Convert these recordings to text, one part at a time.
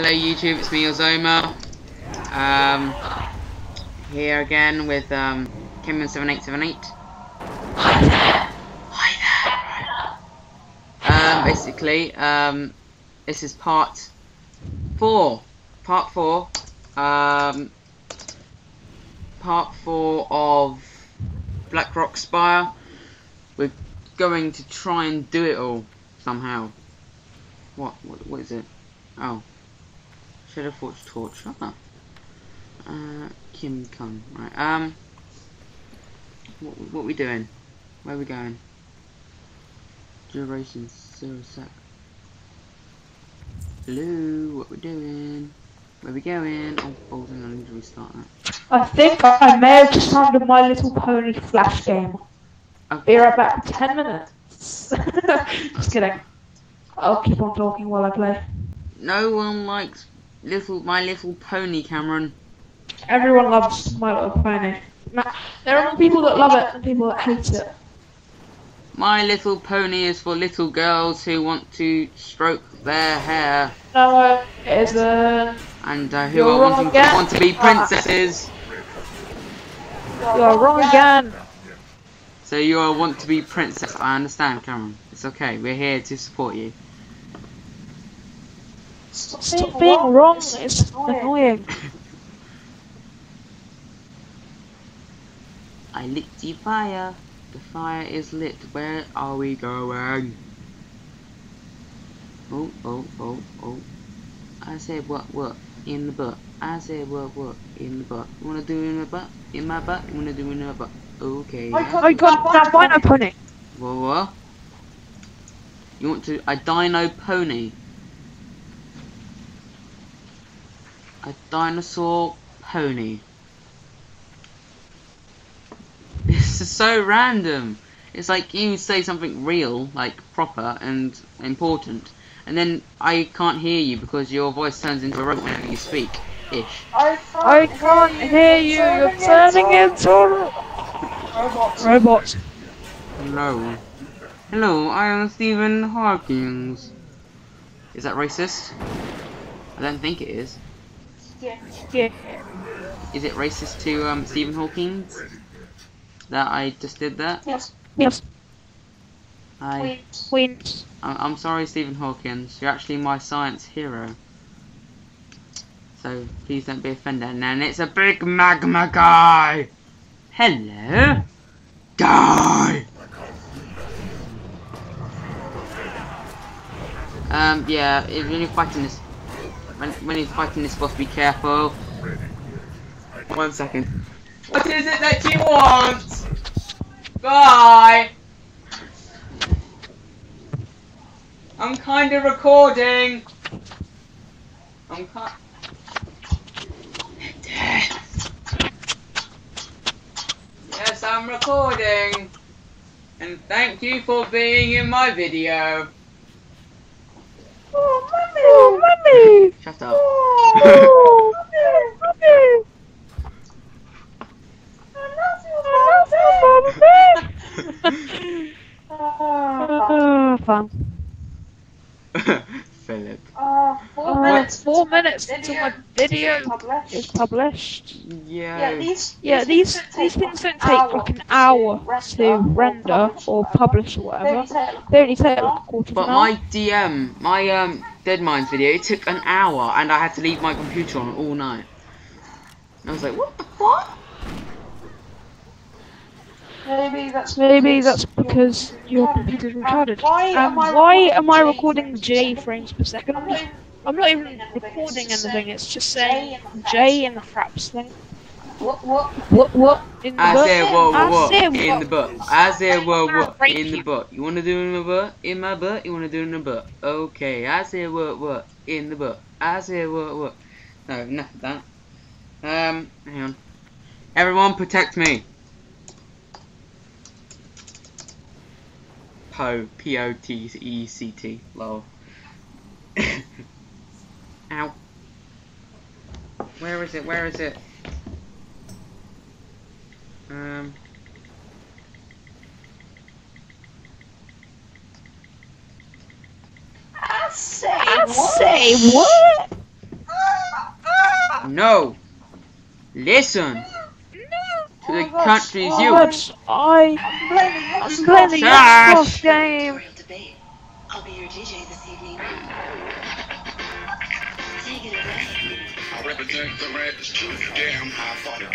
Hello YouTube, it's me Ozomer. Um, here again with um, camion7878. Hi there! Hi there! Um, basically, um, this is part four. Part four. Um, part four of Blackrock Spire. We're going to try and do it all somehow. What? What, what is it? Oh. Shadowforge Torch. Ah. Uh, Kim Kun. Right. Um. What, what we doing? Where we going? Duration zero sec. Hello. What we doing? Where we going? Oh, oh, hang on. I need to restart that. I think I may have just found My Little Pony flash game. Oh. Be right back in 10 minutes. just kidding. I'll keep on talking while I play. No one likes little My Little Pony, Cameron. Everyone loves My Little Pony. There are people that love it and people that hate it. My Little Pony is for little girls who want to stroke their hair No, it isn't. and uh, who You're are wanting again. want to be princesses. You're wrong again. So you all want to be princess. I understand, Cameron. It's okay. We're here to support you. Stop being wrong. It's annoying. I lit the fire. The fire is lit. Where are we going? Oh, oh, oh, oh. I said what, what? In the butt. I said what, what? In the butt. You wanna do it in the butt? In my butt? You wanna do it in my butt? Okay. Oh my god, that Dino Pony. What, what? You want to... A dino pony. A dinosaur pony. This is so random. It's like you say something real, like proper and important, and then I can't hear you because your voice turns into a robot when you speak. Ish. I can't hear you. You're turning into a robot. Hello. Hello, I am Stephen Hawkins. Is that racist? I don't think it is. Yeah. Is it racist to um, Stephen Hawking that I just did that? Yes. Yes. I, Wait. I- I'm sorry, Stephen Hawking. You're actually my science hero. So please don't be offended. And it's a big magma guy. Hello, guy. Um, yeah. If when you're fighting this, when when you're fighting this boss, be careful. One second. What is it that you want? Bye. I'm kind of recording. I'm kind. Yes, I'm recording. And thank you for being in my video. Oh, mommy. Oh, mommy. Shut up. Oh, mommy. Mommy. Uh, fun. Philip. Uh, four minutes until my video is published. Yeah. Yeah, these these things don't take like an hour to render or publish or whatever. They only take like a quarter of But an hour. my DM, my um Deadmines video, it took an hour and I had to leave my computer on all night. I was like, what the fuck? Maybe that's Maybe that's because your computer's retarded. Why Um, am I why recording am I J recording J frames per second? I'm, just, I'm not even recording anything. It's just saying J in the fraps thing. What? What? What? What? In the I book? said what what said in the butt. I said what what in the butt. You wanna do it in the butt? In my butt? You wanna do it in the butt? Okay, I said what what in the butt. I said what what. No, enough of that. Um, hang on. Everyone protect me. Po P O T E C T lol. Ow. Where is it? Where is it? Um. I say I what? say what? No. Listen No. to the Oh, that's country's wrong. youth. I I'm blaming Xbox. playing the Xbox game. I'll be your DJ represent the rent is too damn high for them.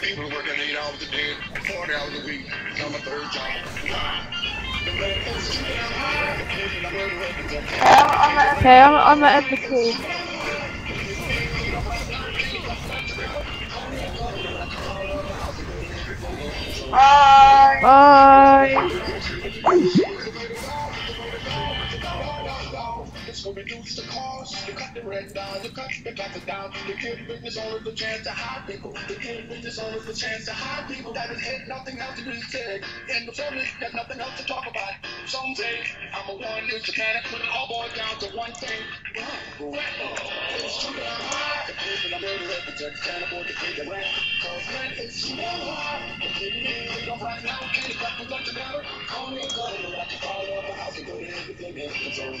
People working eight hours a day, 40 hours a week, some a third job. The rent is too damn high. I'm gonna represent Yeah, I'm, I'm at Okay, I'm, I'm at end the call. Bye. Bye. Reduce the cost. You cut the rent down, you cut the profit down. You give business owners the chance to hire people. You give business owners the chance to hire people that had nothing else to be said. And the family got nothing else to talk about. Some say I'm a one is the planet, put it all boils down to one thing. Rent. It's too damn. The people I'm here to represent can't afford to pay the rent. Cause rent is too damn high. The people they don't right now can't the rent together. Call me a gun, I can up a house and go to everything in control.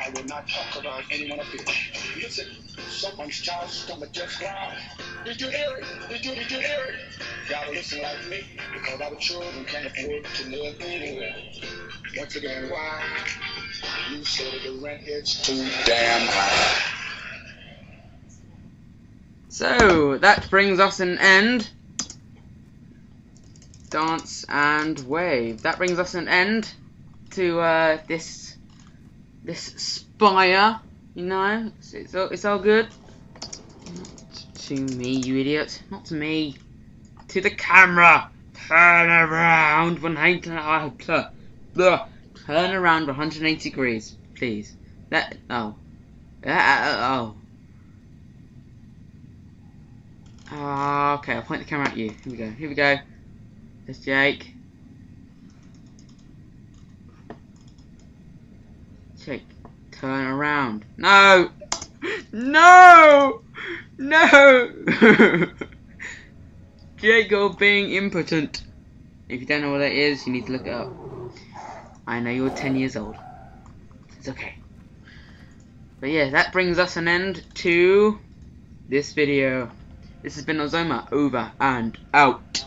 I will not talk about anyone up here. Listen, someone's stomach just growled. Did you hear it? Did you, did you hear it? Gotta listen like me, because our children can't afford to live anywhere. Once again, why? You said the rent is too damn high. So that brings us an end. Dance and wave. That brings us an end to uh, this this spire. You know, it's, it's all it's all good. Not to me, you idiot. Not to me. To the camera. Turn around 180. Uh, blah, blah. Turn around 180 degrees, please. That oh. Uh, oh. Ah, okay, I'll point the camera at you. Here we go. Here we go. There's Jake. Jake, turn around. No! No! No! Jake, you're being impotent. If you don't know what that is, you need to look it up. I know you're 10 years old. It's okay. But yeah, that brings us an end to this video. This has been Ozomer, over and out.